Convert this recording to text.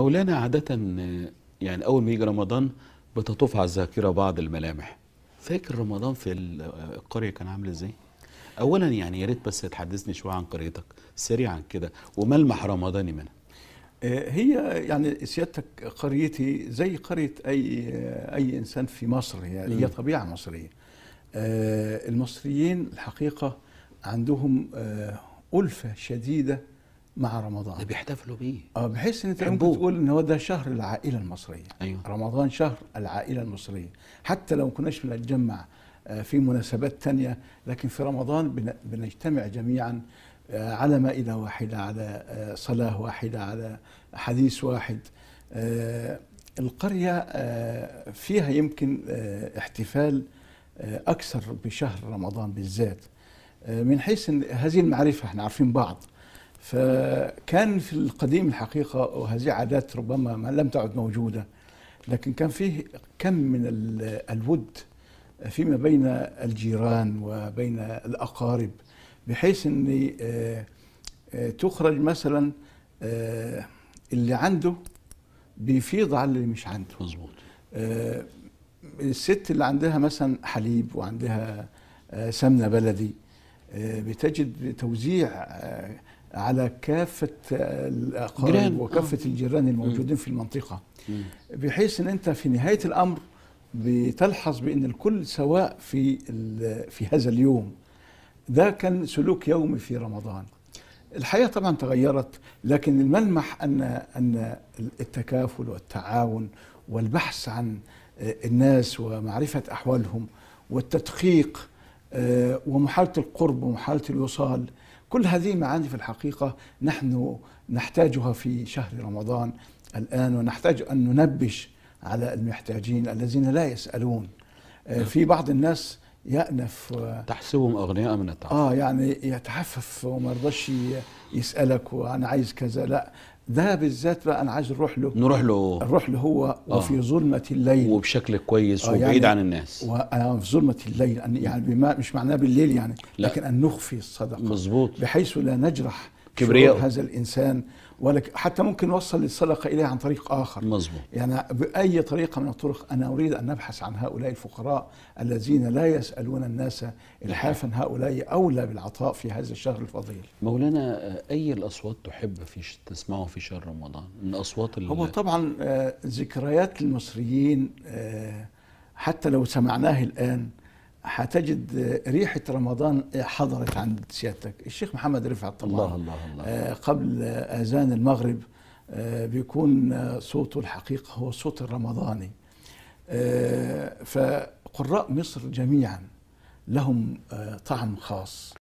مولانا عادة يعني أول ما يجي رمضان بتطوف على الذاكرة بعض الملامح فاكر رمضان في ال- القرية كان عامل إزاي؟ أولا يعني يا ريت بس تحدثني شوية عن قريتك سريعا كده وملمح رمضاني منها آه، هي يعني سيادتك قريتي زي قرية أي أي إنسان في مصر هي, مم. هي طبيعة مصرية آه، المصريين الحقيقة عندهم آه، ألفة شديدة مع ده رمضان بيحتفلوا بيه. آه بحيث إن أنت. ممكن تقول إن هو ده شهر العائلة المصرية. أيوه. رمضان شهر العائلة المصرية. حتى لو كناش بنتجمع آه، في مناسبات تانية لكن في رمضان بن- بنجتمع جميعا آه، على مائدة واحدة على آه، صلاة واحدة على حديث واحد. القرية آه، فيها يمكن احتفال أكثر بشهر رمضان بالذات. من حيث إن هذه المعرفة إحنا عارفين بعض. فكان في القديم الحقيقة وهذه عادات ربما ما لم تعد موجودة لكن كان فيه كم من ال- الود فيما بين الجيران وبين الأقارب بحيث أن آه، آه، تخرج مثلا آه، اللي عنده بيفيض على اللي مش عنده. مظبوط. الست اللي عندها مثلا حليب وعندها سمنة بلدي بتجد توزيع على كافة الأقارب وكافة آه. الجيران الموجودين في المنطقة. بحيث إن أنت في نهاية الأمر بتلحظ بأن الكل سواء في في هذا اليوم ده كان سلوك يومي في رمضان الحياة طبعا تغيرت لكن الملمح ان أن التكافل والتعاون والبحث عن الناس ومعرفة أحوالهم والتدقيق آه، ومحاوله القرب ومحاوله الوصال كل هذه معاني في الحقيقة نحن نحتاجها في شهر رمضان الآن ونحتاج أن ننبش على المحتاجين الذين لا يسألون. آه، في بعض الناس يأنف و- تحسبهم أغنياء من التعفف آه يعني يتحفف وما يرضاش ي- يسألك وأنا عايز كذا. لا ده بالذات بقى أنا عايز نروح له. نروح له. نروح له هو آه. وفي ظلمة الليل. وبشكل كويس آه، وبعيد يعني- عن الناس. وأنا في ظلمة الليل. أن- يعني بما مش معناه بالليل يعني لا. لكن أن نخفي الصدقة. مظبوط. بحيث لا نجرح كبرياء. هذا الإنسان ولك حتى ممكن نوصل الصدقه إليه عن طريق آخر. مظبوط. يعني بأي طريقة من الطرق أنا أريد أن نبحث عن هؤلاء الفقراء الذين لا يسألون الناس إلحافا هؤلاء أولى بالعطاء في هذا الشهر الفضيل. مولانا أي الأصوات تحب في تسمعه في شهر رمضان؟ من أصوات ال- هو طبعا آه، ذكريات المصريين آه، حتى لو سمعناه الآن هتجد ريحة رمضان حضرت عند سيادتك. الشيخ محمد رفعت طبعا الله الله الله. آه، قبل آذان المغرب آه، بيكون صوته الحقيقة هو الصوت الرمضاني. آه، فقراء مصر جميعا لهم طعم خاص.